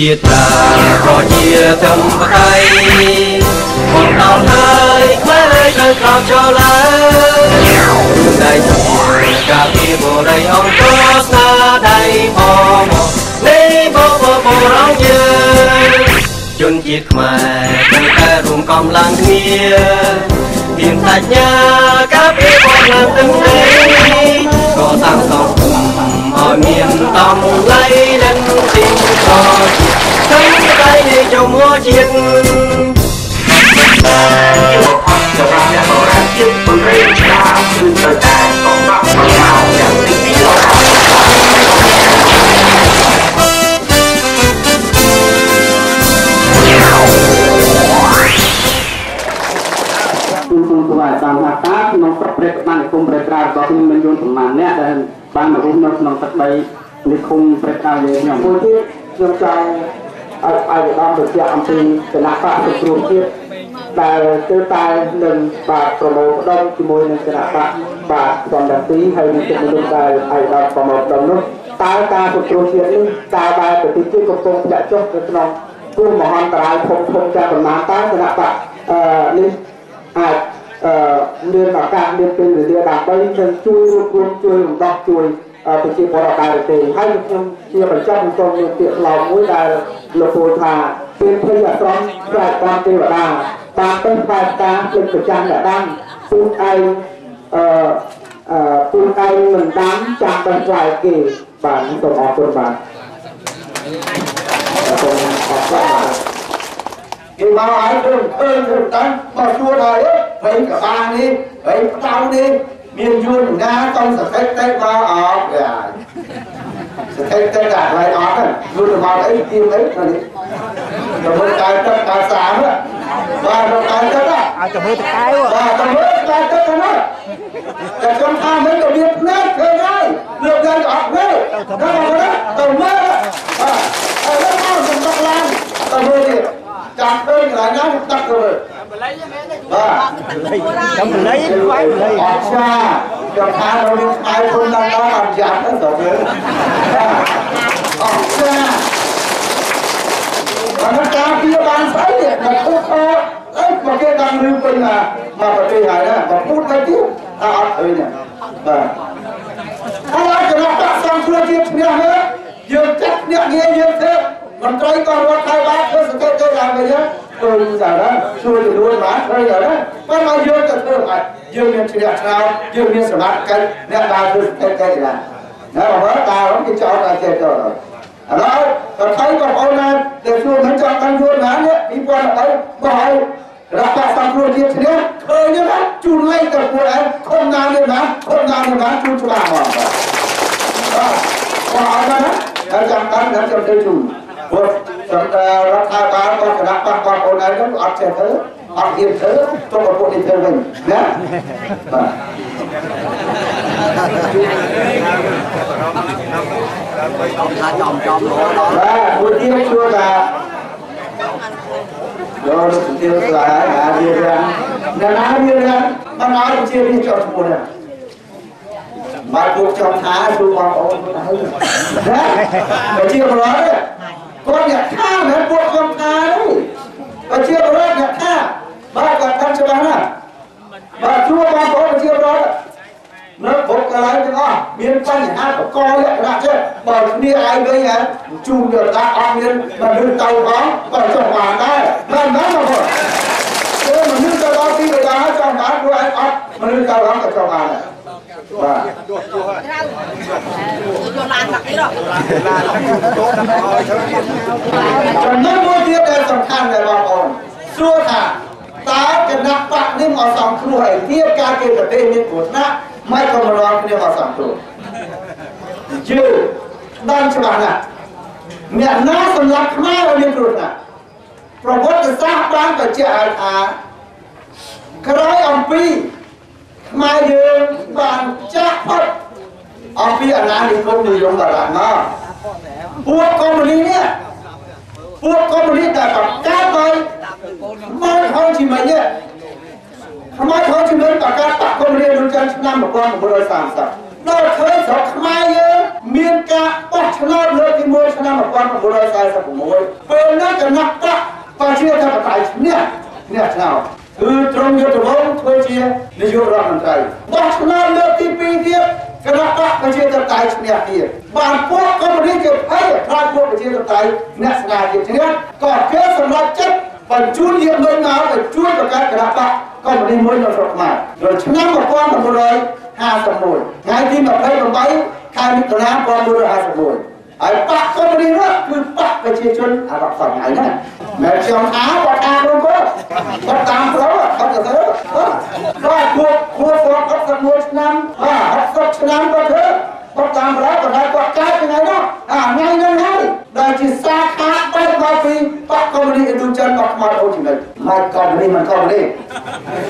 ជាត្រាក៏ជាធំបដៃបងដល់ហើយខ្មែរនៅក្រោមចលើតែជាការពីបរិយអង្គស្នាដៃផងនេះបងបងរងយើងជនជាតិខ្មែរតែតែរួមកំឡើងគ្នាហ៊ានសញ្ញាការពីបងឡើងទាំងនេះក៏តាំងសងគុំឲ្យមា នតំលៃនិងទីក៏ជាតិទាំងដៃ នមករស់នៅក្នុងទឹកដីនិគមប្រក្រាយើងខ្ញុំមួយទៀតខ្ញុំចង់ឲ្យអាយដាមបញ្ជាក់អំពីគណៈបកសង្គ្រោះជាតិដែលគឺតែនឹងបាទប្រមូលផ្ដុំជាមួយនឹងគណៈបកបាទសំដាទីហើយនឹងចិត្តមនុស្សដែលអាយដាមប្រមូលផ្ដុំនោះតើការសង្គ្រោះជាតិនេះតើបែរប្រទេសជាតិកំពុងធ្លាក់ចុះនៅក្នុងគ្រោះមហន្តរាយធំធំចាស់ប្រមាណតើគណៈបកអឺនេះអាចអឺមានឱកាសមានពេលវេលាដើម្បីនឹងជួយរួមរួមជួយរំដោះជួយ ប្រជាពលរដ្ឋដែរទេហើយខ្ញុំជាបញ្ចប់ខ្ញុំសូមមានពាក្យឆ្លោមមួយដែលលោកពូថាពេលភ័យអាស្រមប្រែតាមទេវតាតាមទៅផ្លែផ្កាភ្លេចប្រចាំអ្នកដាំពូនឯងអឺអឺពូនឯងមិនដាំចាំបេះផ្លែគេបាទសូមអរគុណបាទសូមអរគុណបាទគេមកឲ្យទៅឃើញទៅតាំងមកជួលហើយវិញកបានេះវិញផ្ដៅនេះ miền dương ngã trong sở thích tay ba ọp à sở thích tay cả lại ọp à luôn là vào đấy tiêu đấy rồi đấy rồi mới cái tất cả sáng á và rồi cái tất á à chồng hơi cái quá và chồng hơi cái tất không á chồng con ta mới có biết nét thế này được gần ọp đấy đó là cái đó tổng mơ đó à ở đó tao dùng tóc lan tổng mơ đi chặt đơn lại nhau tắt rồi បល័យមែនទេយូរមកទឹកទៅទួរហើយចាំបល័យខ្វាយបល័យអស្ចារ្យចាំថារឿងស្អែកខ្លួនដល់ដល់អត់យ៉ាងទៅទៅអស្ចារ្យបានការពីបានស្អីនេះមកទុកអត់អីមកគេដល់រឿងពេញមកមកប្រទេសហើយណាមកពូតទៅទៀតអត់ឃើញបាទហើយចំណុចដាក់សំខ្លួនជាភ្នាក់ងារយើងចាត់ភ្នាក់ងារយើងទេមន្ត្រីក៏រត់ទៅបានធ្វើសង្កេតទៅយ៉ាងនេះ នបានឃើញហើយណាបើមកយើងទៅធ្វើហើយយើងមានជ្រះឆ្នោតយើងមានសមត្ថកិច្ចអ្នកដើរធ្វើសង្កេតទៅយ៉ាងណាណាបងតារំគេចោលតែចេះទៅឥឡូវក៏ថៃបងប្អូនណាដែលជួមិនចង់កាន់យួនណានេះ2013បោះឲ្យរដ្ឋសង្គ្រោះជាតិ គ្នាឃើញទេជូនលេខទៅពួកឯងខំណានេះណាខំណានេះណាជូនច្បាស់មកបាទបាទអត់ណាហើយចាំកាន់ដល់ចាំទៅជូនព្រោះសម្រាប់រដ្ឋាភិបាលក៏គណៈបកបងប្អូនឯងនោះអត់ចេះធ្វើអត់ហ៊ានធ្វើទុកឲ្យពួកនេះធ្វើវិញណាបាទថាចំចំរដល់បាទមួយទៀតជួថាយកលោកជំទាវស្លាយអាវារាំងអ្នកណាវារាំងមិនឲ្យជាវាចោលឈ្មោះនេះបាទពួកចំថាជួបងប្អូនទៅហើយណាបើជាប្រឡយ គាត់អ្នកថាមិនពួកចំថាទេបើជា ប្រឡយអ្នកថាបាទគាត់តាមច្បាស់ណាបាទជួបងប្អូនបើជាប្រឡយនៅគ្រប់កន្លែងទាំងអស់មានបញ្ហាបកលលក្ខណៈចេះបើគ្នាឯងវិញហ៎ជូនយកដាក់អត់មានមនុស្សទៅផងបើចុះបានដែរមិនមែនបងប្អូនគឺមនុស្សទៅដល់ទីកន្លែងចង់បានព្រោះឯងអត់មនុស្សទៅផងក៏ចង់បានដែរ បាទយកឡានមកនេះរកចំណុចមួយទៀតដែលសំខាន់ដែរបងប្អូនសួរថាតើគណៈបកនេះមកសំគ្រោះអីទៀតការគេប្រទេសមានគ្រោះថ្នាក់មិនក៏មករងគ្នាមកសំគ្រោះយើងបានច្បាស់ណាស់អ្នកណាសម្រាប់ខ្មែរឲ្យមានគ្រោះថ្នាក់ប្រវត្តិសាស្ត្របានបញ្ជាក់ឲ្យថាក្រោយអំពី ខ្មែរយើងបានចាក់ផុតអំពីអាណានិគមនិយមបារាំងមកពួកកុម្មុយនីនេះពួកកុម្មុយនីដែលបង្កើតឲ្យខ្មែរហងជីមិញនេះខ្មែរហងជីមិញបង្កើតបកកុម្មុយនីក្នុងឆ្នាំ1930ដល់ឃើញស្រុកខ្មែរយើងមានការបោះឆ្នោតលើកទី1ឆ្នាំ1946ពេលនោះគណៈបកប្រជាធិបតេយ្យឈ្នះឈ្នះឆ្នោត គឺត្រង់យុទ្ធវងធ្វើជានាយករដ្ឋមន្ត្រីបោះឆ្នោតលើកទី2ទៀតគណៈបកប្រជាធិបតេយ្យឈ្នះទៀតបានពួកកុម្មុយនីសគេភ័យខ្លាចពួកប្រជាធិបតេយ្យអ្នកស្នាទៀតឈ្នះក៏គេសម្រេចចិត្តបញ្ជូនយាមវិញមកបញ្ជូនទៅកាន់គណៈបកកុម្មុយនីសមួយនៅស្រុកខ្មែរដល់ឆ្នាំ1951ថ្ងៃទី28ខែមិថុនា1951 ហើយបកកុម្មុយនីសនោះគឺបកប្រជាជនអារ៉ាប់សង្ហៃហ្នឹងមែនខ្ញុំថាបកអានោះក៏បកតាមប្រវត្តិអត់ទៅបាទគួរគួរគាត់61ឆ្នាំបាទ60ឆ្នាំក៏ធ្វើបកតាមប្រវត្តិក៏គាត់កើតថ្ងៃនោះអាថ្ងៃនោះហើយដែលជាសាខាបែបមកពីបកកុម្មុយនីសឥណ្ឌូចិនបកខ្មែរអូជីវិតមកកុម្មុយនីសមិនកុម្មុយនីស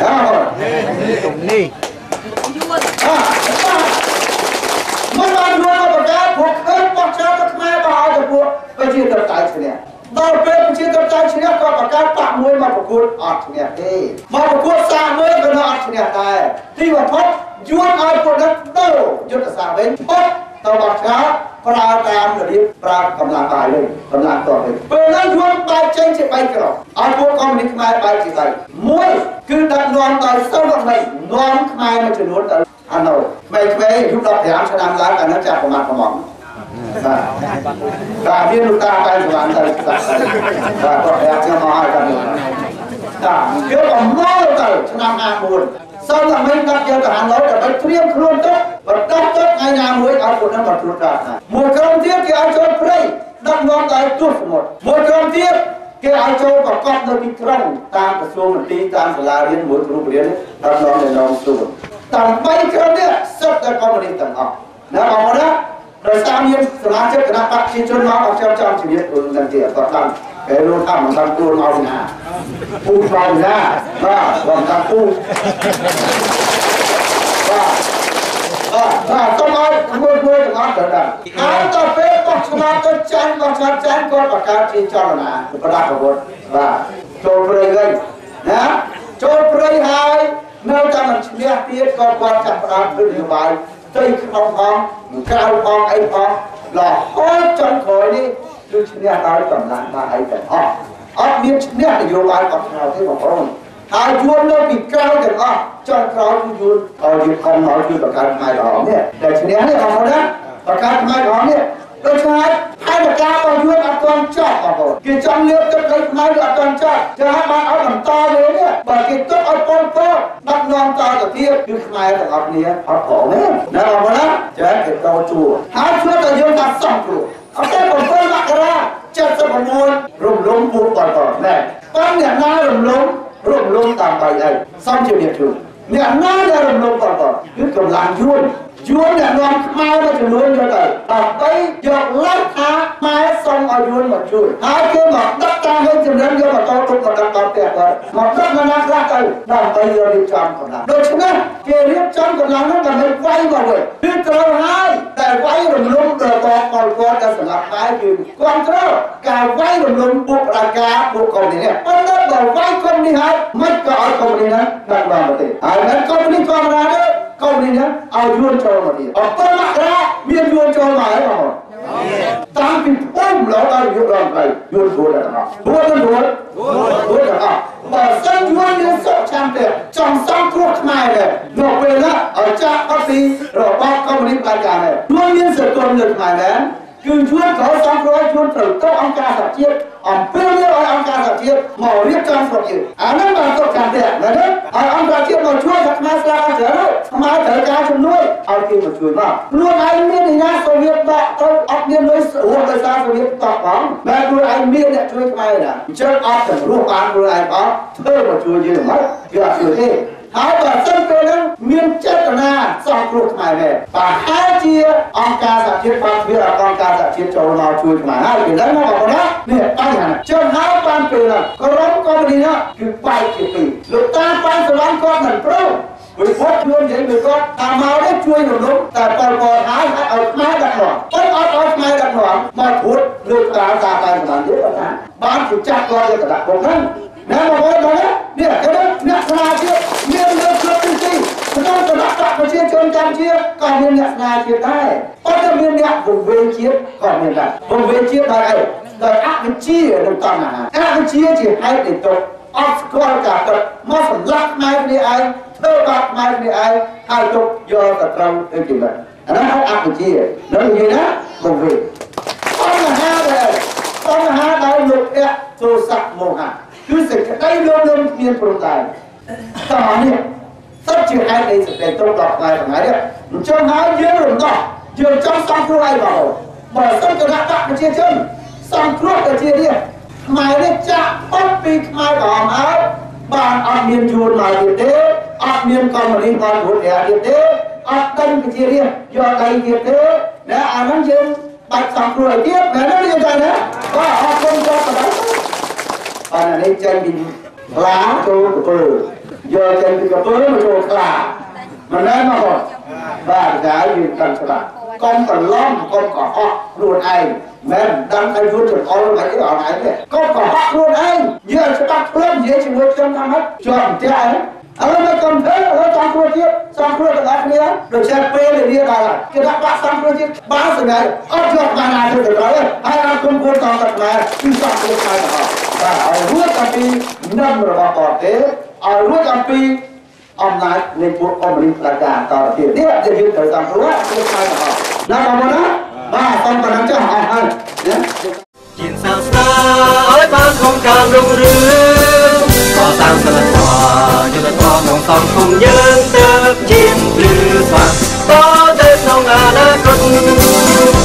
អើនេះមិនបានយល់ទៅប្រកាសពួកឃើញបោះឆ្នោតទៅ ខ្មែរបោះឲ្យទៅពួកប្រជាធិបតេយ្យឈ្នះដល់ពេលប្រជាធិបតេយ្យឈ្នះក៏ប្រកាសបាក់មួយមកប្រកួតអត់ឈ្នះទេមកប្រកួតសាកមួយក៏នៅអត់ឈ្នះដែរទីបំផុតយួនឲ្យពួកនឹងដូរយុទ្ធសាស្ត្រវិញផុតទៅបោះឆ្នោតប្រើតាមរបៀបប្រើកម្លាំងបាយវិញកម្លាំងតបវិញពេលហ្នឹងយួនបែកចេញជា3ក្រុមឲ្យពួកកុម្មុយនីសខ្មែរបែកជា3មួយគឺដឹកនាំដោយសូវរំលែកនាំខ្មែរមួយចំនួនទៅអាណូក្មេងៗអាយុ15ឆ្នាំឡើងអានោះចាប់ប្រមាណប្រមាណ បាទបាទមានលោកតាបែរសម្លាញ់ទៅស្ដាប់ទៅបាទគាត់ប្រាប់ខ្ញុំមកឲ្យតាមបាទគេអំណរទៅឆ្នាំ54សូមតែមិនកាត់យកទៅហានលោដើម្បីត្រៀមខ្លួនទៅបន្តទៅថ្ងៃណាមួយឲ្យពួកនឹងមកត្រួតត្រាមួយក្រុមទៀតគេឲ្យចូលព្រៃដឹកនាំដោយទស្សសមុទ្រមួយក្រុមទៀតគេឲ្យចូលប្រកបនៅទីក្រុងតាមក្រសួងមន្ទីរតាមសាលារៀនមួយគ្រូបរៀនដឹកនាំនៅក្នុងសួនតាមបីក្រុមនេះសិតតែកុម្មុយនីសទាំងអស់ណាបងប្អូនណា ដោយសារមានសមាជិកគណៈបកប្រជាជនមកអត់ចាំចាំជំរាបខ្លួននឹងទៀតគាត់បានពេលនោះថាមិនបានខ្លួនមកពីណាពូមកពីណាបាទបងតាមពូបាទបាទសូមឲ្យមួយមួយទាំងអស់ទៅដល់ហើយដល់ពេលបោះឆ្នោតទៅចាញ់បោះឆ្នោតចាញ់គាត់បង្កើតជាចលនាប្រដាប់ប្រវត្តិបាទចូលព្រៃវិញណាចូលព្រៃហើយនៅតែមិនឈ្នះទៀតក៏គាត់ចាប់ផ្ដើមធ្វើនយោបាយផ្ទៃក្នុងផង ក្រៅផងអីផងរហូតចុងក្រោយនេះគឺឈ្នះដោយកម្លាំងបានអីទាំងអស់អត់មានឈ្នះនយោបាយអត់ឆ្នោតទេបងប្អូនហើយយួននៅពីក្រៅទាំងអស់ចុងក្រោយគឺយួនឲ្យយួនខំមកគឺបង្កើតខ្មែរក្រហមនេះតែឈ្នះនេះបងប្អូនណាបង្កើតខ្មែរក្រហមនេះដូច្នេះហើយប្រការរបស់យួនអត់ទាន់ចប់បងប្អូនគេចង់លើកទឹកដីខ្មែរវាអត់ទាន់ចប់ចាបានឲ្យបន្តទៅនេះបើគេទុកឲ្យពលពតដឹកនាំតទៅទៀត គឺខ្មែរទាំងអស់គ្នាអត់ព្រមទេណាបងប្អូនណាចាគេតជួហើយធ្វើតែយើងថាសំព្រោះអត់តែ7មករា79រំលំពួកបន្តណែប៉ុន្តែអ្នកណារំលំរំលំតាមបែបអីសំជាវាជួយអ្នកណាដែលរំលំបន្តគឺកម្លាំងយួន យួនអ្នកនាំខ្មែរមួយចំនួនយកទៅដើម្បីយកលទ្ធថាខ្មែរសុំឲ្យយួនមកជួយហើយគេមកដឹកតាមវិញជំរិនយកមកតទុកមកដឹកដល់ផ្ទះគាត់មកដឹកមកណាខ្លះទៅដើម្បីយករៀបចំកម្លាំងដូច្នេះគេរៀបចំកម្លាំងនោះដើម្បីវាយមកវិញគឺត្រូវហើយតែវាយរំលំដល់តកលគាត់ដែលសម្រាប់ខ្មែរគឺគាត់ត្រូវការវាយរំលំពួកប្រការពួកកុំនេះប៉ុន្តែបើវាយកុំនេះហើយមិនក៏ឲ្យកុំនេះណាដឹកនាំប្រទេសហើយមិនកុំនេះក៏មិនដែរ កុំនេះណាឲ្យយួនចូលមកទៀតអត់ទៅមករាមានយួនចូលមកហើយបងតាំងពីពុំឡដល់យុទ្ធរដ្ឋហើយយួនព្រោះដល់អស់ព្រោះទៅព្រោះព្រោះដល់អស់បើសិនយួនមានសុខចាំទេចំសំគ្រោះខ្មែរដែរនៅពេលណាឲ្យចាក់អត់ពីរបបកុម្មុយនីសបាយការដែរយួនមានសកលលើខ្មែរដែរគឺយួនក៏សំគ្រោះយួនត្រូវទៅអង្គការសហជាតិអំពីនេះឲ្យអង្គការសហជាតិមករៀបចំស្រុកយើងអា ឲ្យគេមកជួយមកខ្លួនឯងមានឯណាសូវៀតដកទៅអត់មានលុយរស់ដោយសារសូវៀតតបផងតែខ្លួនឯងមានអ្នកជួយខ្មែរណាអញ្ចឹងអត់ទាំងរស់បានខ្លួនឯងផងធ្វើមកជួយយើងមកគឺអត់ជួយទេហើយបើសិនពេលហ្នឹងមានចេតនាសង្គ្រោះខ្មែរដែរប្រហែលជាអង្គការសហជាតិបានធ្វើឲ្យអង្គការសហជាតិចូលមកជួយខ្មែរហើយពីហ្នឹងមកបងប្អូនណានេះបញ្ហាចឹងហើយបានពេលហ្នឹងក្រុមកុំនេះគឺបែកជាពីរលោកតាប៉ាន់សឡំគាត់មិនព្រម វិភពខ្លួននិយាយមួយគាត់តាមមកនេះជួយរំលំតែពលពតហើយឲ្យខ្មែរដឹកនាំប៉ុន្តែអត់ឲ្យខ្មែរដឹកនាំមកព្រួតលើកតាតាតែប្រហែលទៀតគាត់ថាបានជួចាក់គាត់យកទៅដាក់គុកហ្នឹងណាបងប្អូនបងនេះគេអ្នកខ្លាទៀតមានលើកគ្រប់ទីទីក្នុងគណៈបកប្រជាជនកម្ងជាតិក៏មានអ្នកស្នាជាតិដែរប៉ុន្តែមានអ្នកវង្វេងជាតិក៏មានដែរវង្វេងជាតិដោយអីដោយអវិជ្ជានិងតណ្ហាអវិជ្ជាជាហេតុនៃទុក្ខអត់ស្គាល់ការពិតមកសម្លាប់ខ្មែរគ្នាឯង ធ្វើបាបខ្មែរគ្នាឯងហើយទុកយកទៅត្រឹមទៅជីវិតអានោះហៅអវិជ្ជានឹងនិយាយណាវង្វេងបញ្ហាដែលបញ្ហាដែលលោកអៈទោសៈមោហៈគឺសេចក្តីលោភលន់គ្មានព្រំដែនតោះនេះសិតជាហេតុនៃសេចក្តីទុកដល់ថ្ងៃថ្ងៃនេះអញ្ចឹងហើយយើងរំដោះយើងចង់សង្គ្រោះអីបងបើសិនគណៈបកប្រជាជនសង្គ្រោះប្រជារាស្ត្រខ្មែរនេះចាក់បាត់ពីខ្មែរក្រហមហើយបានអត់មានយួនមកទៀតទេ អត់មានកុម្មុយនីសមករួចរាទៀតទេអត់ដេញប្រជារាស្ត្រយកដៃទៀតទេណាអាហ្នឹងយើងបាច់សង្គ្រោះឲ្យទៀតមែនទេយើងចាណាបាទអរគុណចូលទៅដល់អានេះចេញពីខ្លាចូលកពើយកចេញពីកពើមកចូលខ្លាមិនដែរមកបងបាទកាយយើងកាន់ស្ដាប់កុំប្រឡំកុំកុហកខ្លួនឯងមិនដឹងឲ្យយល់ចង្អុលមិនអីអត់ឯងទេ ខ្ញុំគួរតបគាត់ដែរគឺសក់ខ្លួនខ្មែរទាំងអស់បាទឲ្យរួចអំពីនឹមរបស់គាត់ទេឲ្យរួចអំពីអំណាចនៃពួកអមរិយប្រកាសតរទៀតនេះជាយើងត្រូវតាមខ្លួនខ្លួនខ្មែរទាំងអស់ណាបងប្អូនណាបាទសូមប៉ុណ្ណឹងចុះអរហើយជាសាស្ត្រាឲ្យបានក្នុងការរុងរឿងកសាងសិលធម៌យុទ្ធធម៌ក្នុងសង្គមយើងទៅជាភ្លឺស្វាតទៅក្នុងអនាគត